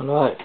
All right.